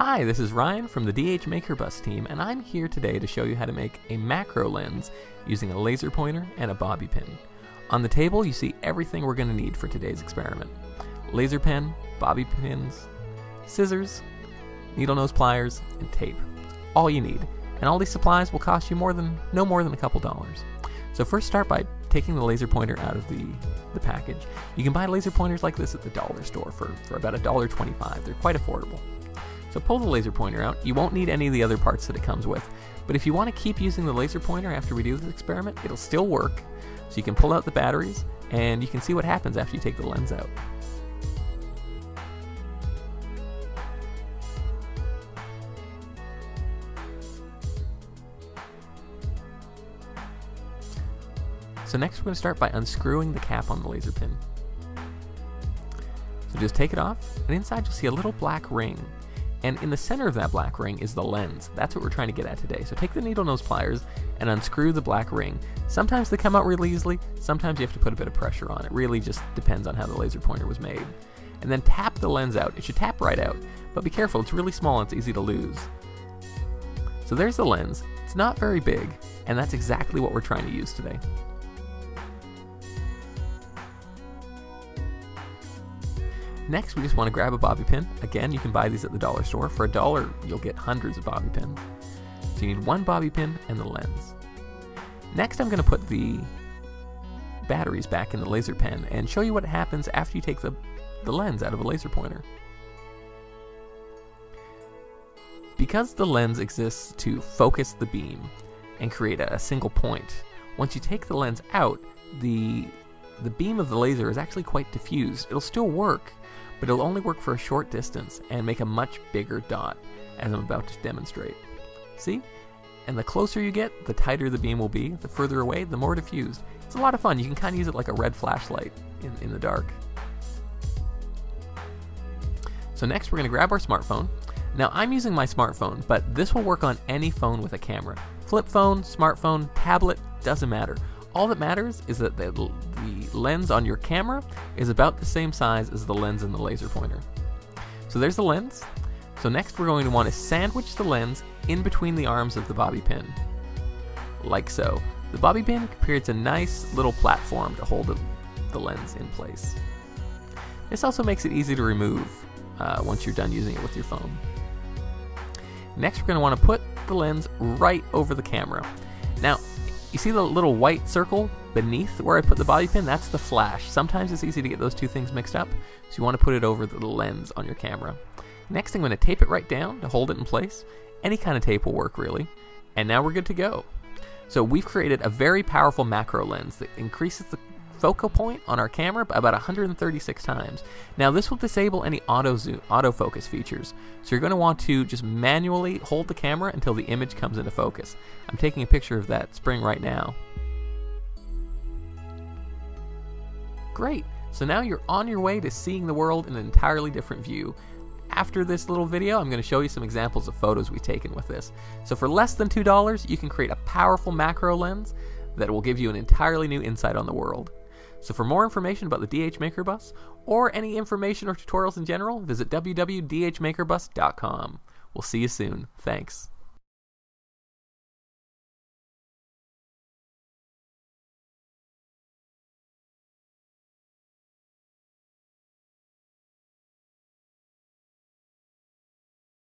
Hi, this is Ryan from the DH MakerBus team, and I'm here today to show you how to make a macro lens using a laser pointer and a bobby pin. On the table, you see everything we're going to need for today's experiment. Laser pen, bobby pins, scissors, needle nose pliers, and tape. All you need. And all these supplies will cost you more than no more than a couple dollars. So first start by taking the laser pointer out of the, the package. You can buy laser pointers like this at the dollar store for, for about $1.25. They're quite affordable. So pull the laser pointer out. You won't need any of the other parts that it comes with. But if you want to keep using the laser pointer after we do this experiment, it'll still work. So you can pull out the batteries and you can see what happens after you take the lens out. So next we're going to start by unscrewing the cap on the laser pin. So just take it off, and inside you'll see a little black ring. And in the center of that black ring is the lens. That's what we're trying to get at today. So take the needle nose pliers and unscrew the black ring. Sometimes they come out really easily, sometimes you have to put a bit of pressure on. It really just depends on how the laser pointer was made. And then tap the lens out. It should tap right out, but be careful, it's really small and it's easy to lose. So there's the lens. It's not very big, and that's exactly what we're trying to use today. Next, we just want to grab a bobby pin. Again, you can buy these at the dollar store. For a dollar, you'll get hundreds of bobby pins. So you need one bobby pin and the lens. Next, I'm going to put the batteries back in the laser pen and show you what happens after you take the, the lens out of a laser pointer. Because the lens exists to focus the beam and create a, a single point, once you take the lens out, the the beam of the laser is actually quite diffused. It'll still work, but it'll only work for a short distance and make a much bigger dot, as I'm about to demonstrate. See? And the closer you get, the tighter the beam will be. The further away, the more diffused. It's a lot of fun. You can kind of use it like a red flashlight in, in the dark. So next we're going to grab our smartphone. Now I'm using my smartphone, but this will work on any phone with a camera. Flip phone, smartphone, tablet, doesn't matter. All that matters is that the, the lens on your camera is about the same size as the lens in the laser pointer. So there's the lens. So next we're going to want to sandwich the lens in between the arms of the bobby pin. Like so. The bobby pin creates a nice little platform to hold the, the lens in place. This also makes it easy to remove uh, once you're done using it with your phone. Next we're going to want to put the lens right over the camera. Now, you see the little white circle beneath where I put the bobby pin? That's the flash. Sometimes it's easy to get those two things mixed up, so you want to put it over the lens on your camera. Next, thing, I'm going to tape it right down to hold it in place. Any kind of tape will work, really. And now we're good to go. So we've created a very powerful macro lens that increases the focal point on our camera about 136 times. Now this will disable any auto zoom, autofocus features. So you're going to want to just manually hold the camera until the image comes into focus. I'm taking a picture of that spring right now. Great. So now you're on your way to seeing the world in an entirely different view. After this little video, I'm going to show you some examples of photos we've taken with this. So for less than $2, you can create a powerful macro lens that will give you an entirely new insight on the world. So for more information about the DH MakerBus, or any information or tutorials in general, visit www.dhmakerbus.com. We'll see you soon. Thanks.